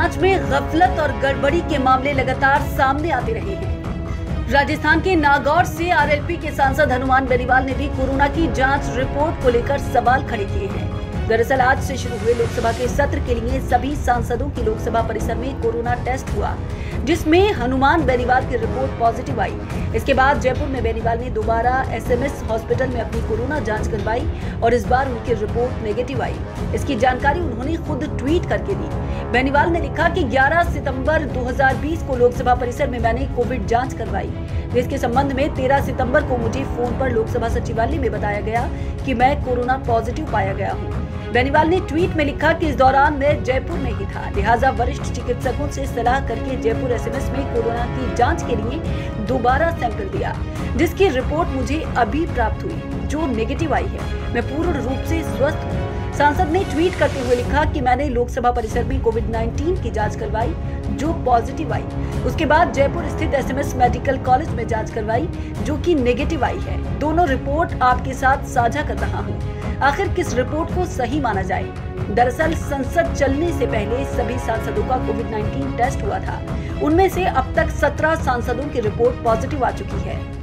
में गफलत और गड़बड़ी के मामले लगातार सामने आते रहे हैं। राजस्थान के नागौर से आरएलपी के सांसद हनुमान बेनीवाल ने भी कोरोना की जाँच रिपोर्ट को लेकर सवाल खड़े किए हैं। दरअसल आज से शुरू हुए लोकसभा के सत्र के लिए सभी सांसदों की लोकसभा परिसर में कोरोना टेस्ट हुआ, जिसमें हनुमान बेनीवाल की रिपोर्ट पॉजिटिव आई। इसके बाद जयपुर में बेनीवाल ने दोबारा एसएमएस हॉस्पिटल में अपनी कोरोना जाँच करवाई और इस बार उनकी रिपोर्ट नेगेटिव आई। इसकी जानकारी उन्होंने खुद ट्वीट करके दी। बेनीवाल ने लिखा कि 11 सितंबर 2020 को लोकसभा परिसर में मैंने कोविड जाँच करवाई। जिसके संबंध में 13 सितंबर को मुझे फ़ोन पर लोकसभा सचिवालय में बताया गया कि मैं कोरोना पॉजिटिव पाया गया हूँ। बेनीवाल ने ट्वीट में लिखा कि इस दौरान मैं जयपुर में ही था। लिहाजा वरिष्ठ चिकित्सकों से सलाह करके जयपुर एसएमएस में कोरोना की जाँच के लिए दोबारा सैंपल दिया, जिसकी रिपोर्ट मुझे अभी प्राप्त हुई, जो नेगेटिव आई है। मैं पूर्ण रूप से स्वस्थ हूँ। सांसद ने ट्वीट करते हुए लिखा कि मैंने लोकसभा परिसर में कोविड 19 की जाँच करवाई, जो पॉजिटिव आई। उसके बाद जयपुर स्थित एसएमएस मेडिकल कॉलेज में जाँच करवाई, जो कि नेगेटिव आई है। दोनों रिपोर्ट आपके साथ साझा कर रहा हूँ। आखिर किस रिपोर्ट को सही माना जाए? दरअसल, संसद चलने से पहले सभी सांसदों का कोविड 19 टेस्ट हुआ था। उनमें से अब तक 17 सांसदों की रिपोर्ट पॉजिटिव आ चुकी है।